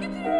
Look at you.